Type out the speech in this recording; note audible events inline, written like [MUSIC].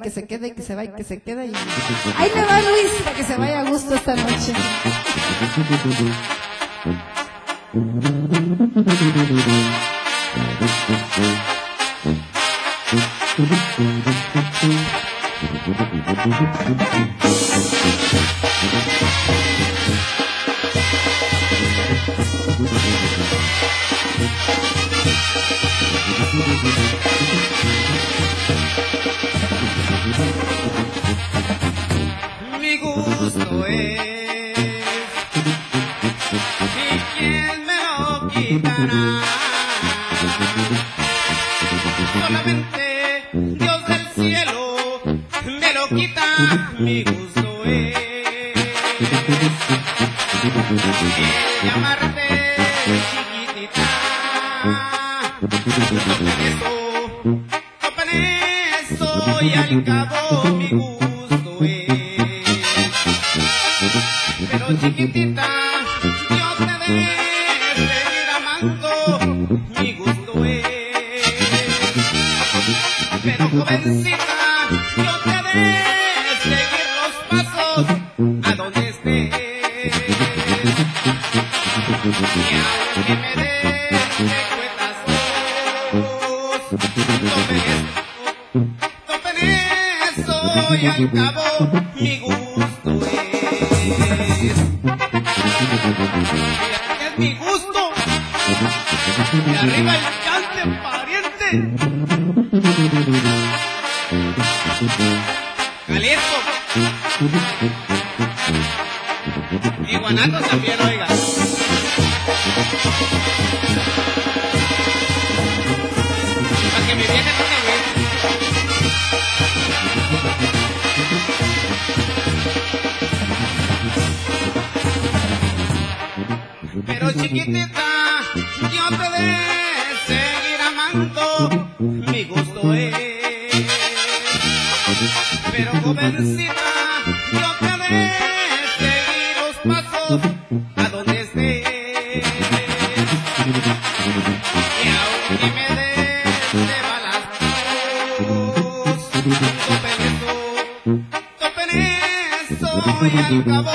que se quede y que se vaya, que se quede y... Ahí le va Luis, para que se vaya a gusto esta noche. [LAUGHS] Solamente Dios del cielo me lo quita. Mi gusto es llamarte chiquitita. No con eso y al cabo mi gusto es. Pero chiquitita, yo te de mi gusto es. Pero jovencita, yo te de seguir los pasos a donde estés. Y aunque me des Topen eso y al cabo mi gusto es. Es mi gusto. Y arriba el cante pariente. Jalisco. Y Guanatos también, oiga. Para que mi vieja no se. Pero chiquitita, yo te de seguir amando, mi gusto es. Pero jovencita, yo te de seguir los pasos a donde estés. Y aunque me des de balas, topen eso, topen eso y al cabo,